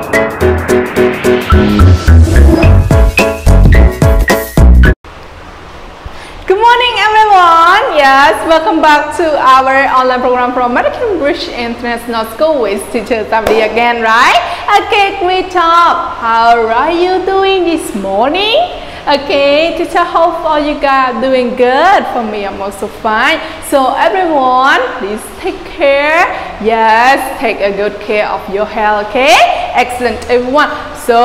Good morning everyone. Yes, welcome back to our online program from American Bridge International School with teacher Samdy again, right? Okay, great job. How are you doing this morning? Okay, teacher hope all you guys are doing good. For me, I'm also fine. So everyone, please take care. Yes, take a good care of your health, okay? Excellent everyone. So,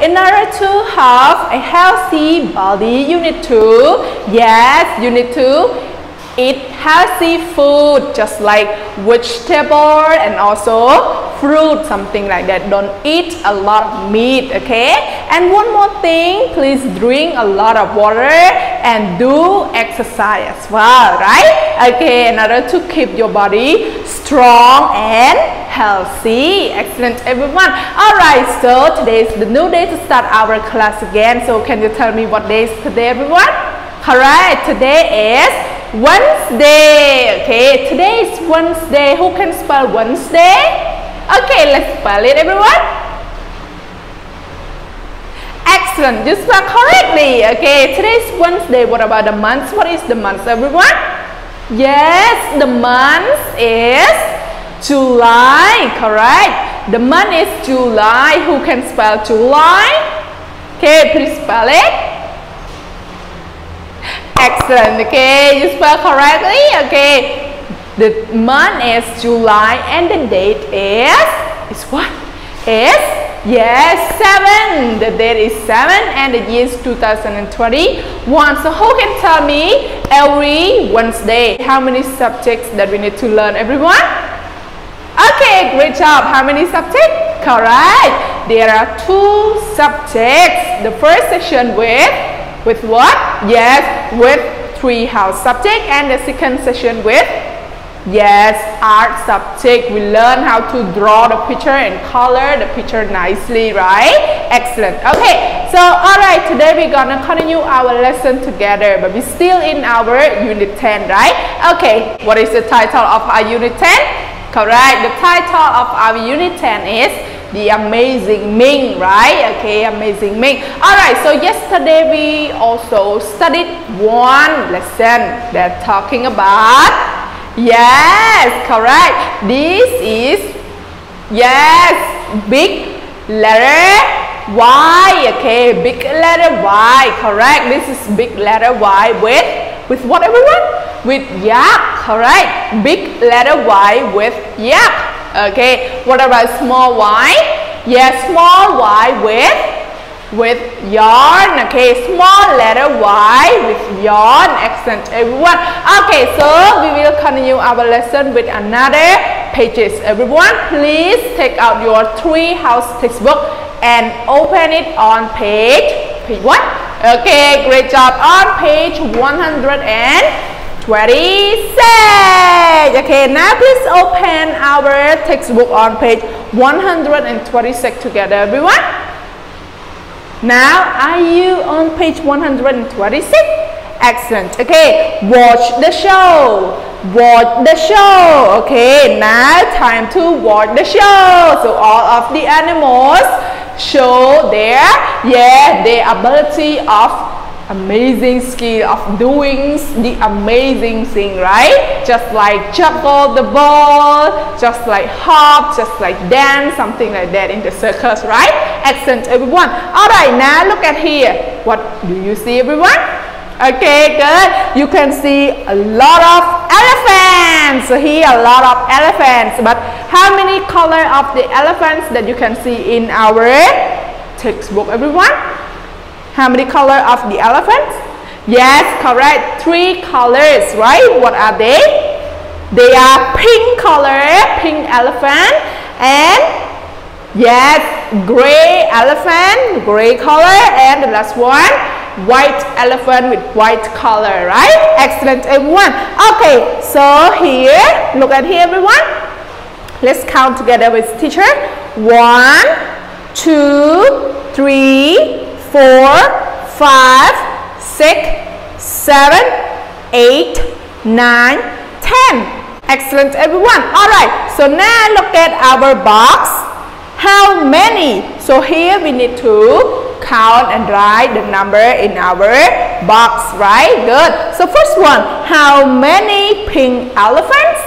in order to have a healthy body, you need to, yes, you need to eat healthy food just like vegetable and also fruit something like that. Don't eat a lot of meat okay? And one more thing please drink a lot of water and do exercise as well right? Okay in order to keep your body strong and healthy. Excellent everyone. All right so today is the new day to start our class again. So can you tell me what day is today everyone? All right, today is Wednesday. Okay, today is Wednesday. Who can spell Wednesday? Okay, let's spell it, everyone. Excellent, you spell correctly. Okay, today is Wednesday. What about the month? What is the month, everyone? Yes, the month is July. Correct. The month is July. Who can spell July? Okay, please spell it. Excellent. Okay, you spell correctly. Okay, the month is July and the date is is what? Is yes seven. The date is seven and the year is 2021. So who can tell me every Wednesday how many subjects that we need to learn? Everyone? Okay, great job. How many subjects? Correct. There are two subjects. The first section with with what? Yes, with Tree House subject and the second session with yes art subject. We learn how to draw the picture and color the picture nicely right? Excellent. Okay so all right today we're gonna continue our lesson together but we're still in our unit 10 right? Okay what is the title of our unit 10 correct the title of our unit 10 is the amazing Ming, right? Okay, amazing Ming. All right, so yesterday we also studied one lesson They're talking about, yes, correct. This is, yes, big letter Y, okay, big letter Y, correct. This is big letter Y with, with what everyone? With yak, correct. Big letter Y with yak. Okay, what about small y? Yes, small y with with yarn. Okay, small letter y with yarn. accent everyone. Okay, so we will continue our lesson with another pages. Everyone, please take out your Tree House textbook and open it on page page what? Okay, great job. On page 100 and 26. Okay, now please open our textbook on page 126 together, everyone. Now, are you on page 126? Excellent. Okay, watch the show. Watch the show. Okay, now time to watch the show. So all of the animals show their yeah their ability of amazing skill of doing the amazing thing, right? Just like juggle the ball, just like hop, just like dance, something like that in the circus, right? Excellent, everyone. All right, now look at here. What do you see, everyone? Okay, good. You can see a lot of elephants. Here, a lot of elephants. But how many color of the elephants that you can see in our textbook, everyone? How many color of the elephants? Yes, correct. Three colors, right? What are they? They are pink color, pink elephant, and yes, gray elephant, gray color, and the last one, white elephant with white color, right? Excellent, everyone. Okay, so here, look at here, everyone. Let's count together with teacher. One, two, three, four, five, six, seven, eight, nine, ten. Excellent, everyone. All right, so now look at our box. How many? So here we need to count and write the number in our box, right? Good. So first one, how many pink elephants?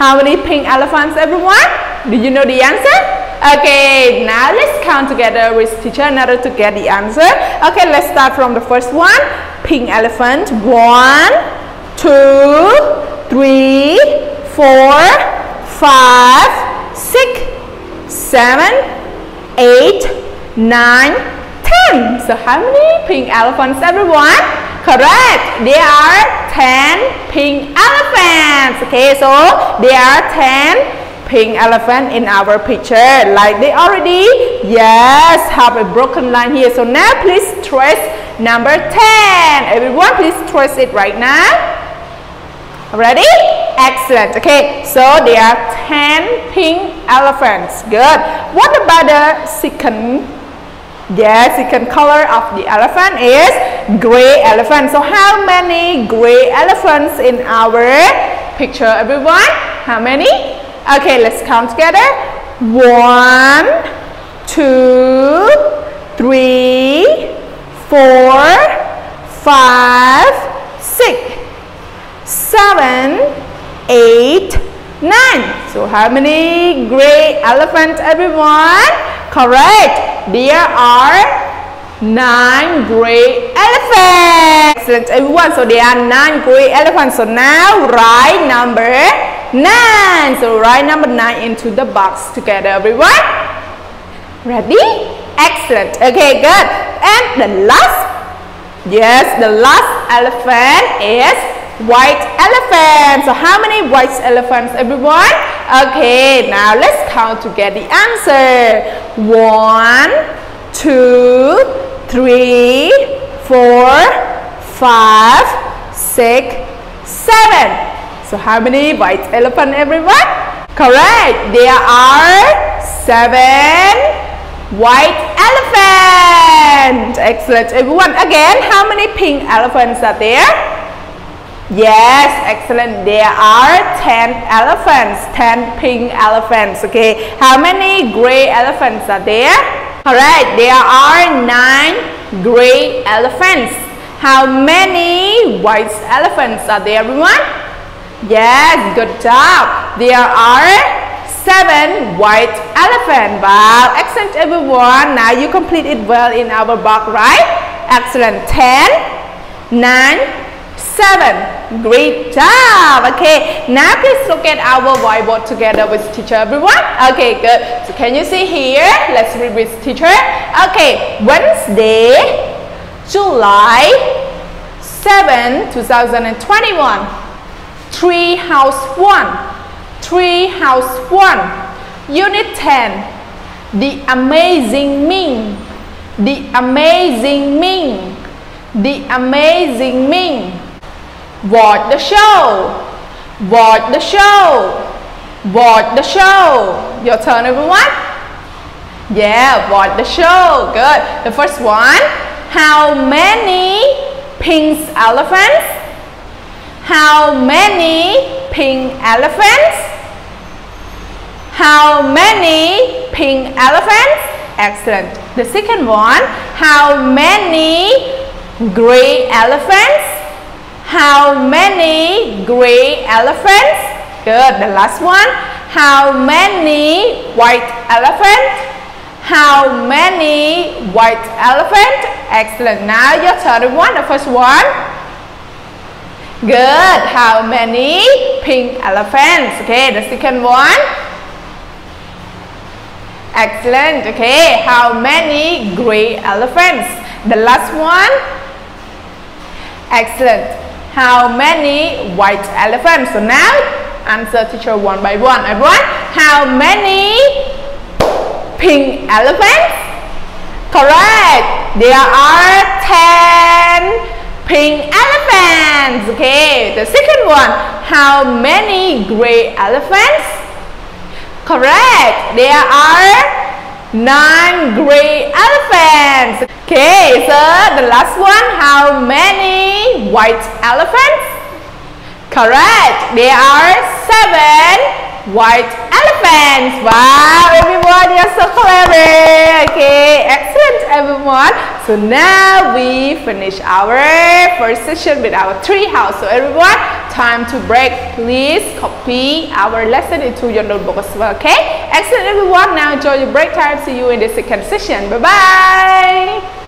How many pink elephants, everyone? Do you know the answer? Okay, now let's count together with teacher in order to get the answer. Okay, let's start from the first one. Pink elephant. One, two, three, four, five, six, seven, eight, nine, ten. So how many pink elephants, everyone? Correct. There are ten pink elephants. Okay, so there are ten pink elephant in our picture. Like they already? Yes have a broken line here. So now please trace number 10 everyone please trace it right now. Ready? Excellent. Okay so there are 10 pink elephants. Good. What about the second? Yes second color of the elephant is gray elephant. So how many gray elephants in our picture everyone? How many Okay, let's count together. One, two, three, four, five, six, seven, eight, nine. So how many gray elephants everyone? Correct. There are nine gray elephants. Excellent everyone. So there are nine gray elephants. So now write number 9. So write number 9 into the box together everyone. Ready? Excellent. Okay, good. And the last, yes, the last elephant is white elephant. So how many white elephants everyone? Okay, now let's count to get the answer. One, two, three, four, five, six, seven. So how many white elephant everyone? Correct. There are seven white elephants. Excellent. Everyone, again, how many pink elephants are there? Yes, excellent. There are 10 elephants, 10 pink elephants. Okay, how many gray elephants are there? Alright, there are 9 gray elephants. How many white elephants are there, everyone? Yes, good job. There are seven white elephant. Wow, excellent everyone. Now you complete it well in our box, right? Excellent. Ten, nine, seven. Great job. Okay, now please look at our whiteboard together with teacher everyone. Okay, good. So can you see here? Let's read with teacher. Okay, Wednesday, July 7, 2021. Tree House 1. Tree House 1. Unit 10. The Amazing Ming. The Amazing Ming. The Amazing Ming. Watch the show. Watch the show. Watch the show. Your turn, everyone. Yeah, watch the show. Good. The first one. How many pink elephants how many pink elephants? How many pink elephants? Excellent. The second one, how many gray elephants? How many gray elephants? Good. The last one, how many white elephants? How many white elephant? Excellent. Now your third one, the first one. Good. How many pink elephants? Okay, the second one. Excellent. Okay, how many gray elephants? The last one. Excellent. How many white elephants? So now answer teacher one by one. Everyone, how many pink elephants? Correct. There are 10 pink elephants. Okay, the second one, how many gray elephants? Correct, there are nine gray elephants. Okay, so the last one, how many white elephants? Correct, there are seven white elephants. Wow, everyone, you're so clever. Okay, excellent, everyone. So now we finish our first session with our tree house. So everyone, time to break. Please copy our lesson into your notebook as well. Okay, excellent, everyone. Now enjoy your break time. See you in the second session. Bye bye.